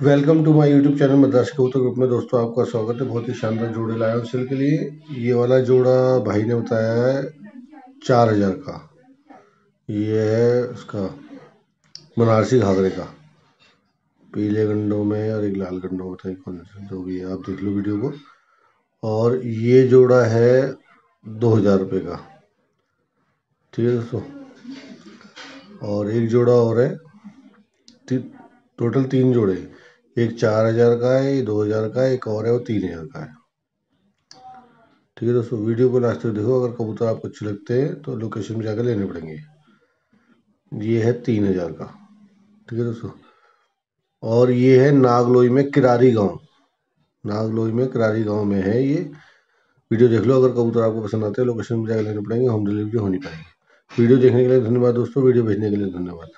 Welcome to my YouTube channel Madras कबूतर group में। दोस्तों, आपका स्वागत है। बहुत ही शानदार जोड़े लाया हूँ सेल के लिए। ये वाला जोड़ा भाई ने बताया है चार हज़ार का। ये है उसका बनारसी घाघरे का। पीले गंडों में और एक लाल गंडों में था कौन सा? जो भी है आप देख लो वीडियो को। और ये जोड़ा है दो हज़ार रुपये का। ठीक है दोस्तों? और एक जोड़ा और है टोटल तीन जोड़े, एक चार हज़ार का है दो हज़ार का एक और है वो तीन हज़ार का है। ठीक है दोस्तों, वीडियो को लास्ट तक देखो, अगर कबूतर आपको अच्छे लगते हैं तो लोकेशन में जाकर लेने पड़ेंगे। ये है तीन हज़ार का। ठीक है दोस्तों, और ये है नागलोई में किरारी गाँव। नागलोई में किरारी गाँव में है ये। वीडियो देख लो, अगर कबूतर आपको पसंद आते हैं, लोकेशन में जाकर लेने पड़ेंगे, होम डिलीवरी हो नहीं पाएगी वीडियो देखने के लिए धन्यवाद दोस्तों, वीडियो भेजने के लिए धन्यवाद।